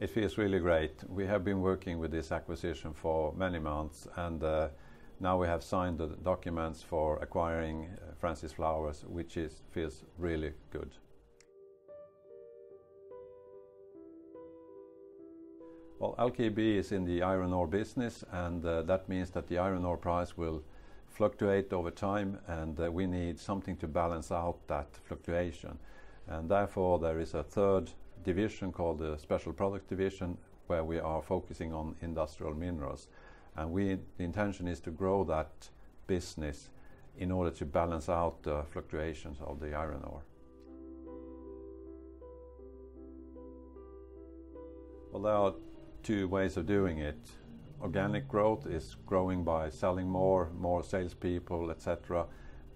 It feels really great. We have been working with this acquisition for many months, and uh, now we have signed the documents for acquiring uh, Francis Flowers, which feels really good. Well, LKAB is in the iron ore business, and uh, that means that the iron ore price will fluctuate over time, and we need something to balance out that fluctuation. And therefore, there is a third division called the Special Products Division, where we are focusing on industrial minerals. And we, the intention is to grow that business in order to balance out the fluctuations of the iron ore. Well, there are two ways of doing it. Organic growth is growing by selling more more salespeople, et cetera,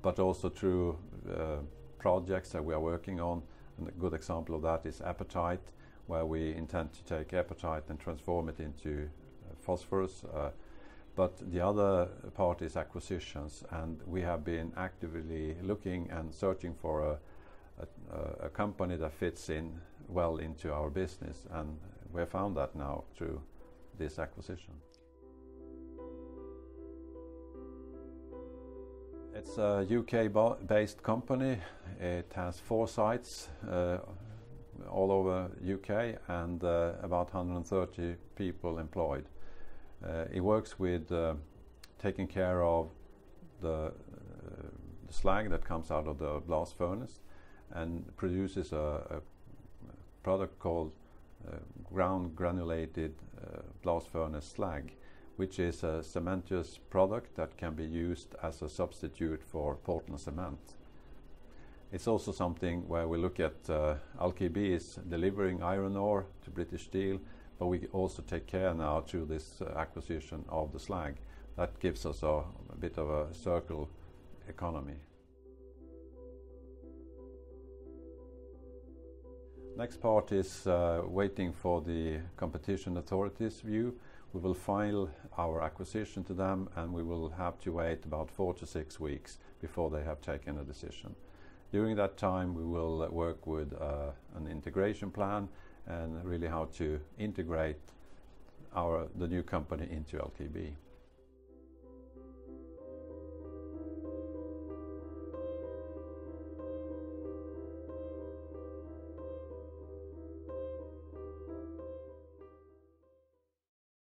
but also through uh, projects that we are working on. A good example of that is apatite, where we intend to take apatite and transform it into uh, phosphorus. Uh, but the other part is acquisitions, and we have been actively looking and searching for a company that fits in well into our business, and we have found that now through this acquisition. It's a U.K.-based company. It has four sites uh, all over U.K. and uh, about 130 people employed. Uh, it works with taking care of the slag that comes out of the blast furnace and produces a product called ground granulated blast furnace slag, which is a cementitious product that can be used as a substitute for Portland cement. It's also something where we look at uh, LKAB is delivering iron ore to British Steel, but we also take care now through this uh, acquisition of the slag. That gives us a bit of a circle economy. Next part is uh, waiting for the competition authorities' view. We will file our acquisition to them, and we will have to wait about four to six weeks before they have taken a decision. During that time, we will uh, work with uh, an integration plan and really how to integrate our, the new company into LKAB.